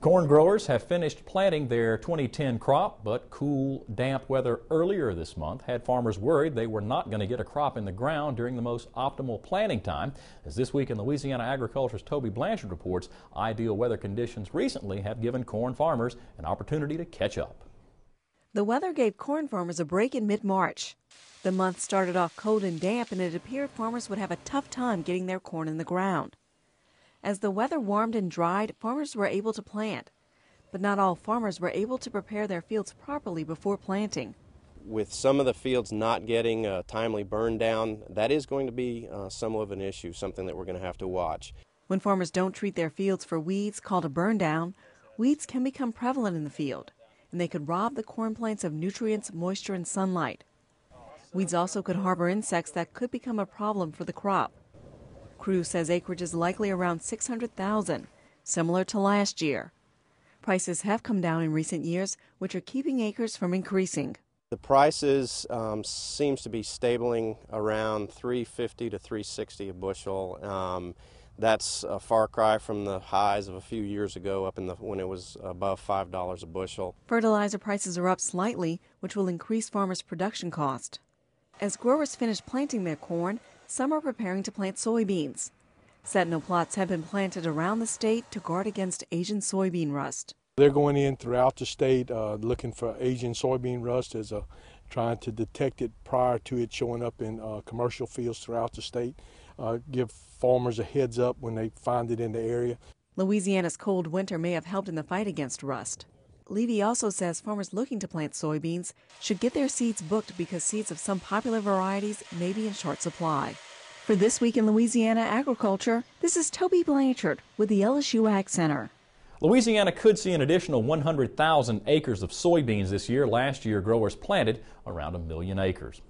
Corn growers have finished planting their 2010 crop, but cool, damp weather earlier this month had farmers worried they were not going to get a crop in the ground during the most optimal planting time. As this week in Louisiana Agriculture's Toby Blanchard reports, ideal weather conditions recently have given corn farmers an opportunity to catch up. The weather gave corn farmers a break in mid March. The month started off cold and damp, and it appeared farmers would have a tough time getting their corn in the ground. As the weather warmed and dried, farmers were able to plant. But not all farmers were able to prepare their fields properly before planting. With some of the fields not getting a timely burn down, that is going to be uh, somewhat of an issue, something that we're going to have to watch. When farmers don't treat their fields for weeds called a burn down, weeds can become prevalent in the field, and they could rob the corn plants of nutrients, moisture, and sunlight. Weeds also could harbor insects that could become a problem for the crop. Crew says acreage is likely around 600,000, similar to last year. Prices have come down in recent years, which are keeping acres from increasing. The prices um, seems to be stabling around 350 to 360 a bushel. Um, that's a far cry from the highs of a few years ago, up in the when it was above five dollars a bushel. Fertilizer prices are up slightly, which will increase farmers' production cost. As growers finish planting their corn, some are preparing to plant soybeans. Sentinel plots have been planted around the state to guard against Asian soybean rust. They're going in throughout the state uh, looking for Asian soybean rust as a trying to detect it prior to it showing up in uh, commercial fields throughout the state. Uh, give farmers a heads up when they find it in the area. Louisiana's cold winter may have helped in the fight against rust. Levy also says farmers looking to plant soybeans should get their seeds booked because seeds of some popular varieties may be in short supply. For This Week in Louisiana Agriculture, this is Toby Blanchard with the LSU Ag Center. Louisiana could see an additional 100,000 acres of soybeans this year. Last year, growers planted around a million acres.